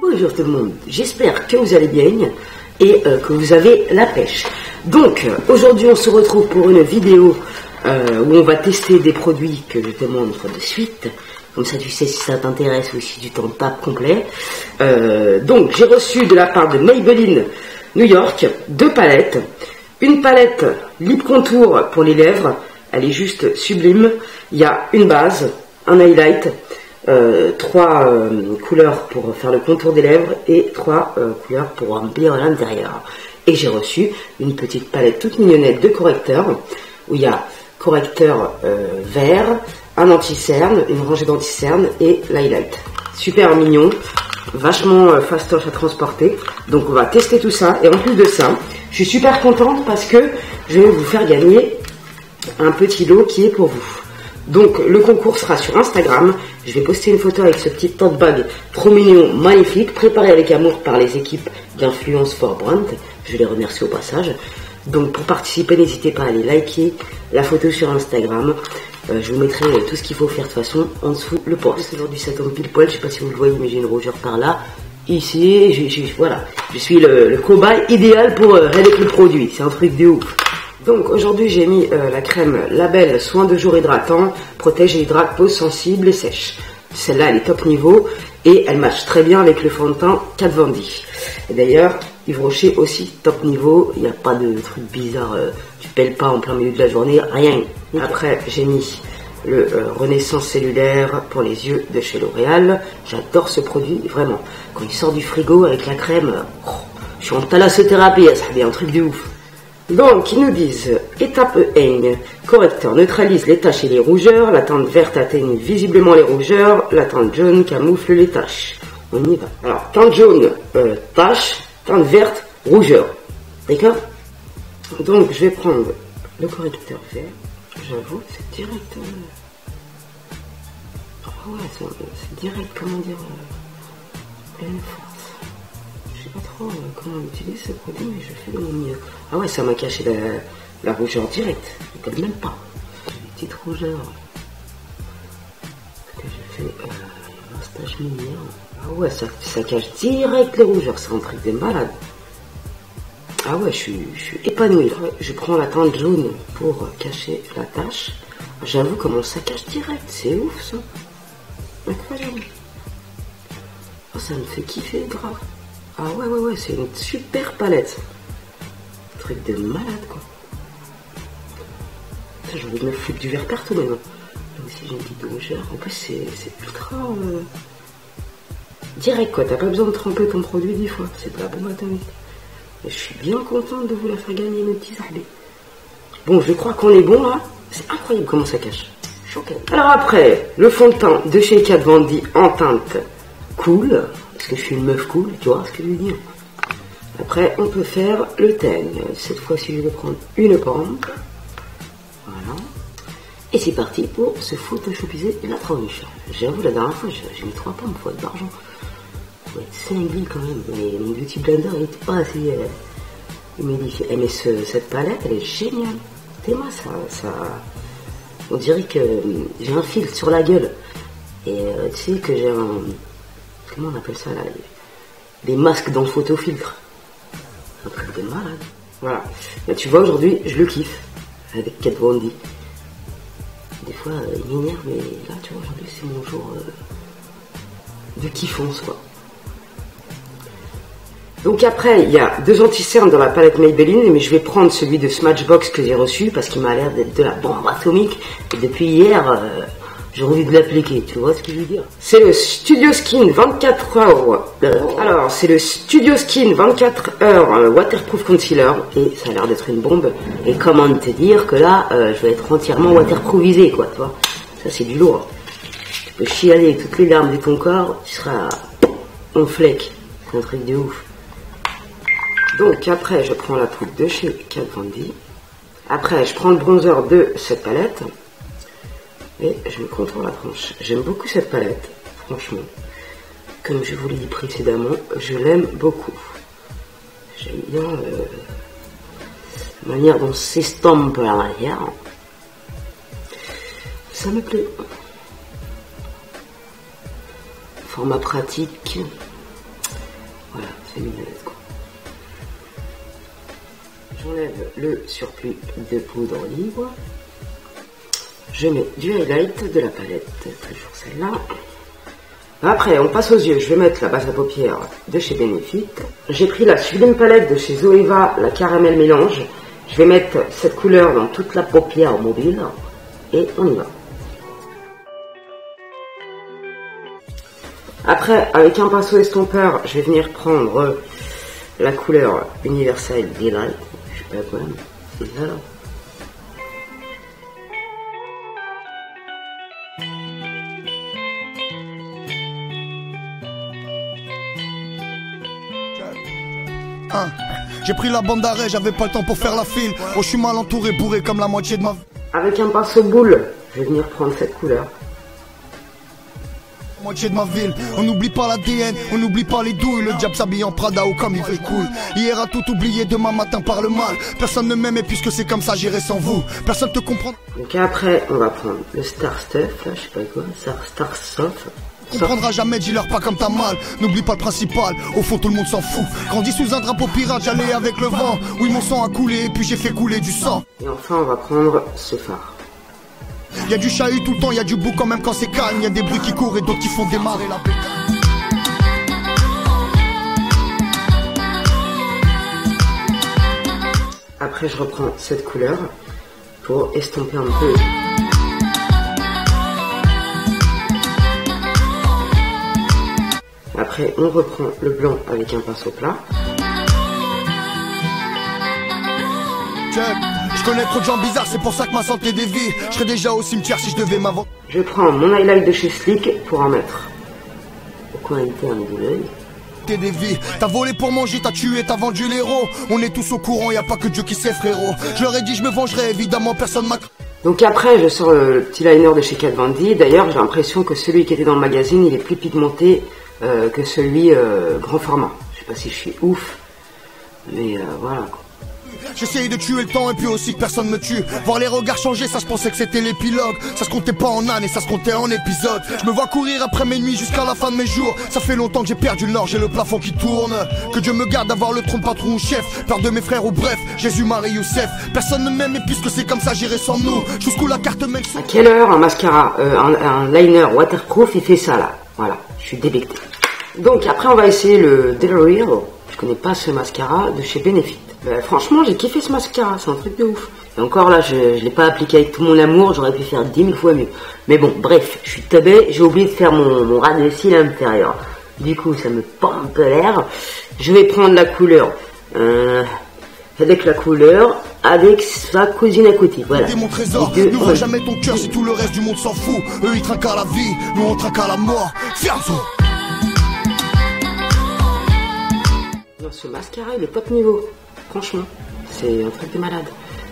Bonjour tout le monde, j'espère que vous allez bien et euh, que vous avez la pêche. Donc euh, aujourd'hui on se retrouve pour une vidéo euh, où on va tester des produits que je te montre de suite. Comme ça tu sais si ça t'intéresse ou si tu t'en tapes complet. donc j'ai reçu de la part de Maybelline New York deux palettes. Une palette Lip Contour pour les lèvres, elle est juste sublime. Il y a une base, un highlight, trois euh, couleurs pour faire le contour des lèvres et trois euh, couleurs pour remplir l'intérieur. Et j'ai reçu une petite palette toute mignonnette de correcteurs où il y a correcteur vert, un anti-cerne, une rangée d'anti-cerne et l'highlight. Super mignon, vachement fastoche à transporter. Donc on va tester tout ça. Et en plus de ça, je suis super contente parce que je vais vous faire gagner un petit lot qui est pour vous. Donc le concours sera sur Instagram. Je vais poster une photo avec ce petit tote bag trop mignon, magnifique, préparé avec amour par les équipes d'Influence for Brand. Je les remercie au passage. Donc pour participer, n'hésitez pas à aller liker la photo sur Instagram. Euh, je vous mettrai tout ce qu'il faut faire de façon en dessous le post. Aujourd'hui ça tombe pile poil, je sais pas si vous le voyez mais j'ai une rougeur par là. Ici, voilà, je suis le, cobaye idéal pour euh, le produit, c'est un truc de ouf. Donc aujourd'hui j'ai mis euh, la crème Label Soin de jour hydratant, protège et hydrate peau sensible et sèche. Celle-là elle est top niveau et elle matche très bien avec le fond de teint Kat Von Et d'ailleurs Yves Rocher aussi top niveau, il n'y a pas de truc bizarre, euh, tu pèles pas en plein milieu de la journée, rien. Après j'ai mis le euh, Renaissance cellulaire pour les yeux de chez L'Oréal. J'adore ce produit, vraiment. Quand il sort du frigo avec la crème, oh, je suis en thalassothérapie, ça fait un truc de ouf. Donc, ils nous disent étape 1, correcteur neutralise les taches et les rougeurs, la teinte verte atténue visiblement les rougeurs, la teinte jaune camoufle les taches. On y va. Alors, teinte jaune, euh, taches, teinte verte, rougeur. D'accord? Donc, je vais prendre le correcteur vert. J'avoue, c'est direct. Euh... Oh ouais, c'est direct, comment dire, euh, pas trop euh, comment on utilise ce produit, mais je fais de mon mieux. Ah ouais, ça m'a caché la, rougeur directe. Je ne même pas. Une petite rougeur que j'ai fait euh, un stage minière. Ah ouais, ça, ça cache direct les rougeurs. C'est un truc de malade. Ah ouais, je suis, je suis épanoui. Je prends la teinte jaune pour cacher la tache. J'avoue comment ça cache direct. C'est ouf ça. Incroyable. Oh, ça me fait kiffer grave. Ah ouais, ouais, ouais, c'est une super palette. Truc de malade, quoi. J'ai envie de me foutre du verre partout maintenant. Là aussi, j'ai une petite rougeur. En plus, c'est ultra... Euh, direct, quoi. T'as pas besoin de tremper ton produit dix fois. C'est de la bombe atomique. Et je suis bien contente de vous la faire gagner, mes petits arbés. Bon, je crois qu'on est bon, là. C'est incroyable comment ça cache. Choqué. Alors après, le fond de teint de chez Kat Von en teinte cool parce que je suis une meuf cool, tu vois ce que je veux dire. Après, on peut faire le teigne. Cette fois-ci, je vais prendre une pomme. Voilà. Et c'est parti pour se photoshopiser la tronche. J'avoue, la dernière fois, j'ai mis trois pommes, faut être d'argent. Faut être cinglé quand même. Mais mon beauty blender, il n'était pas assez euh, humidifié. Eh, mais cette palette, elle est géniale. T'es moi, ça, ça. On dirait que euh, j'ai un filtre sur la gueule. Et euh, tu sais que j'ai un comment on appelle ça là Des masques dans le photofiltre. Un truc de malade. Voilà. tu vois, aujourd'hui, je le kiffe. Avec Kat Von Des fois, euh, il m'énerve, mais là, tu vois, aujourd'hui, c'est mon jour euh, de kiffance, quoi. Donc après, il y a deux anti-cernes dans la palette Maybelline, mais je vais prendre celui de Smashbox que j'ai reçu parce qu'il m'a l'air d'être de la bombe atomique. Et depuis hier, euh, j'ai envie de l'appliquer, tu vois ce que je veux dire C'est le Studio Skin 24 heures. alors, c'est le Studio Skin 24 heures euh, waterproof concealer et ça a l'air d'être une bombe. Et comment te dire que là, euh, je vais être entièrement waterproovisé, quoi, tu vois Ça, c'est du lourd. Tu peux chialer toutes les larmes de ton corps, tu seras en flec. C'est un truc de ouf. Donc après, je prends la poudre de chez Kat Von Après, je prends le bronzer de cette palette. Et je me contourne la tranche. J'aime beaucoup cette palette, franchement. Comme je vous l'ai dit précédemment, je l'aime beaucoup. J'aime bien euh, la manière dont s'estompe la manière. Ça me plaît. Format pratique. lumineuse. J'enlève le surplus de poudre libre. Je mets du highlight de la palette, toujours celle-là. Après, on passe aux yeux. Je vais mettre la base à paupières de chez Benefit. J'ai pris la sublime palette de chez Zoeva, la caramel mélange. Je vais mettre cette couleur dans toute la paupière mobile. Et on y va. Après, avec un pinceau estompeur, je vais venir prendre la couleur Universal Delight. Je sais pas quoi. Là. Hein. J'ai pris la bande d'arrêt, j'avais pas le temps pour faire la file. Oh, je suis mal entouré, bourré comme la moitié de ma Avec un pinceau boule, je vais venir prendre cette couleur. Moitié de ma ville, on n'oublie pas l'ADN, on n'oublie pas les douilles, le diable s'habille en Prada ou comme il fait cool. Hier a tout oublié, demain matin par le mal. Personne ne m'aime et puisque c'est comme ça, j'irai sans vous. Personne te comprend. Donc après, on va prendre le Star Stuff, là, je sais pas quoi, Star, Star Stuff. Comprendra jamais, dis-leur pas comme t'as mal. N'oublie pas le principal, au fond tout le monde s'en fout. Grandi sous un drapeau pirate, j'allais avec le vent. Oui, mon sang a coulé, et puis j'ai fait couler du sang. Et enfin, on va prendre ce phare. Y a du chahut tout le temps, y a du bouc quand même quand c'est calme. Y a des bruits qui courent et d'autres qui font démarrer la Après, je reprends cette couleur pour estomper un peu. Après, on reprend le blanc avec un pinceau plat. Je connais trop de gens bizarres, c'est pour ça que ma santé dévie. Je serais déjà au cimetière si je devais m'avancer. Je prends mon highlight de chez Slick pour en mettre au coin interne de l'œil. T'es des vies, t'as volé pour manger, t'as tué, t'as vendu l'héros. On est tous au courant, y a pas que Dieu qui sait, frérot. Je leur ai dit, je me vengerai, évidemment, personne m'a. Donc après, je sors le petit liner de chez Kat Von D. D'ailleurs, j'ai l'impression que celui qui était dans le magazine, il est plus pigmenté euh, que celui euh, grand format. Je sais pas si je suis ouf, mais euh, voilà. Quoi. J'essayais de tuer le temps et puis aussi que personne me tue. Voir les regards changer, ça se pensait que c'était l'épilogue. Ça se comptait pas en et ça se comptait en épisodes. Je me vois courir après mes nuits jusqu'à la fin de mes jours. Ça fait longtemps que j'ai perdu le nord, j'ai le plafond qui tourne. Que Dieu me garde d'avoir le trône patron ou chef. Peur de mes frères ou bref, Jésus, Marie, Youssef. Personne ne m'aime et puisque c'est comme ça, j'irai sans nous. Jusqu'où la carte mène. À quelle heure un mascara, euh, un, un, liner waterproof, il fait ça là? Voilà, je suis débecté. Donc après, on va essayer le Del Je connais pas ce mascara de chez Benefit. Ben, franchement, j'ai kiffé ce mascara, c'est un truc de ouf. Et encore là, je ne l'ai pas appliqué avec tout mon amour, j'aurais pu faire 10 000 fois mieux. Mais bon, bref, je suis tabé, j'ai oublié de faire mon, mon ras de cils intérieur. Du coup, ça me pompe l'air. Je vais prendre la couleur. Euh, avec la couleur, avec sa cousine à côté. Voilà. mon trésor, n'ouvre jamais ton cœur si tout le reste du monde s'en fout. Eux ils trinquent à la vie, nous on trinque à la mort. Fianzo ce mascara il est top niveau. Franchement, c'est un truc de malade.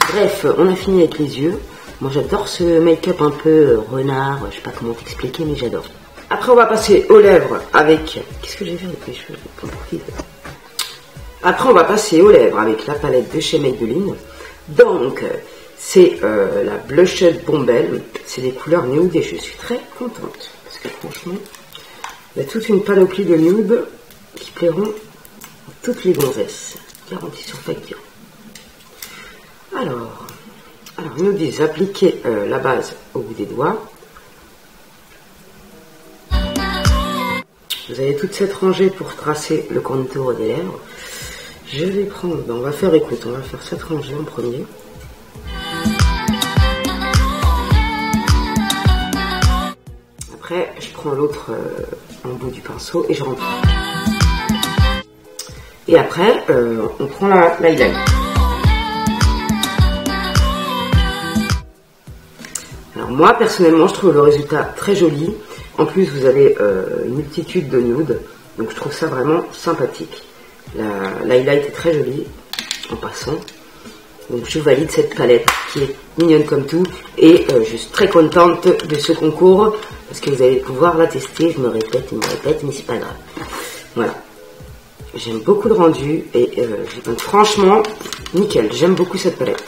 Bref, on a fini avec les yeux. Moi j'adore ce make-up un peu renard, je sais pas comment t'expliquer, mais j'adore. Après on va passer aux lèvres avec... Qu'est-ce que j'ai fait avec mes cheveux? Après on va passer aux lèvres avec la palette de chez Maybelline. Donc c'est euh, la Blushed Bombelle. C'est des couleurs nude et je suis très contente. Parce que franchement, il y a toute une panoplie de nude qui plairont toutes les gonzesses garantie sur facture. Alors, alors ils nous disent appliquer euh, la base au bout des doigts. Vous avez toute cette rangée pour tracer le contour des lèvres. Je vais prendre, on va faire, écoute, on va faire cette rangée en premier. Après, je prends l'autre euh, en bout du pinceau et je rentre. Et après, euh, on prend la l'highlight. Alors moi, personnellement, je trouve le résultat très joli. En plus, vous avez euh, une multitude de nudes. Donc je trouve ça vraiment sympathique. L'highlight est très jolie, en passant. Donc je valide cette palette qui est mignonne comme tout. Et euh, je suis très contente de ce concours. Parce que vous allez pouvoir la tester. Je me répète, je me répète, mais c'est pas grave. Voilà. J'aime beaucoup le rendu et euh, franchement, nickel. J'aime beaucoup cette palette.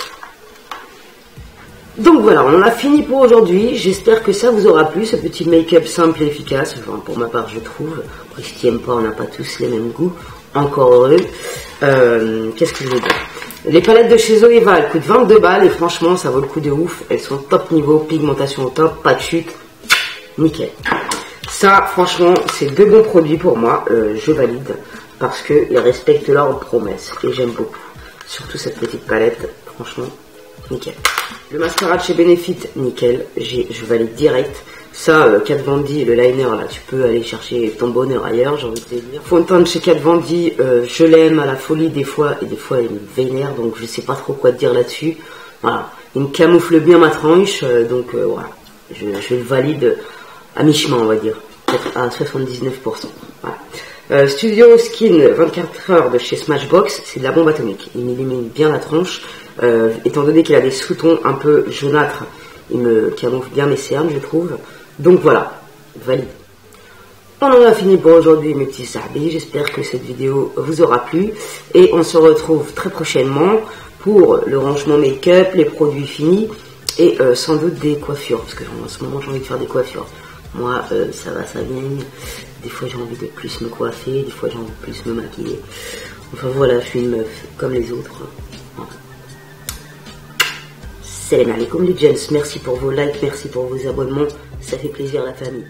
Donc voilà, on a fini pour aujourd'hui. J'espère que ça vous aura plu, ce petit make-up simple et efficace. Pour ma part, je trouve. Après, si tu n'aimes pas, on n'a pas tous les mêmes goûts. encore heureux. Euh, Qu'est-ce que je veux dire? Les palettes de chez Zoeva, elles coûtent 22 balles et franchement, ça vaut le coup de ouf. Elles sont top niveau, pigmentation au top, pas de chute, nickel. Ça, franchement, c'est deux bons produits pour moi. Euh, je valide parce qu'ils respectent leurs promesses et j'aime beaucoup. Surtout cette petite palette, franchement, nickel. Le mascara de chez Benefit, nickel, je valide direct. Ça, euh, Kat Von D, le liner, là, tu peux aller chercher ton bonheur ailleurs, j'ai envie de te dire. Fond de chez Kat Von D, euh, je l'aime à la folie des fois, et des fois il me vénère, donc je sais pas trop quoi te dire là-dessus. Voilà, il me camoufle bien ma tranche, euh, donc euh, voilà, je, le valide à mi-chemin, on va dire, à 79%. Voilà. Euh, Studio Skin 24 heures de chez Smashbox, c'est de la bombe atomique. Il m'illumine bien la tronche. Euh, étant donné qu'il a des sous-tons un peu jaunâtres, il me camoufle bien mes cernes, je trouve. Donc voilà, valide. On en a fini pour aujourd'hui, mes petits sarbis. J'espère que cette vidéo vous aura plu. Et on se retrouve très prochainement pour le rangement make-up, les produits finis et euh, sans doute des coiffures. Parce que en ce moment, j'ai envie de faire des coiffures. Moi, ça va, ça vient. Des fois, j'ai envie de plus me coiffer. Des fois, j'ai envie de plus me maquiller. Enfin voilà, je suis une meuf comme les autres. Salam alaikum les gens, merci pour vos likes, merci pour vos abonnements, ça fait plaisir la famille.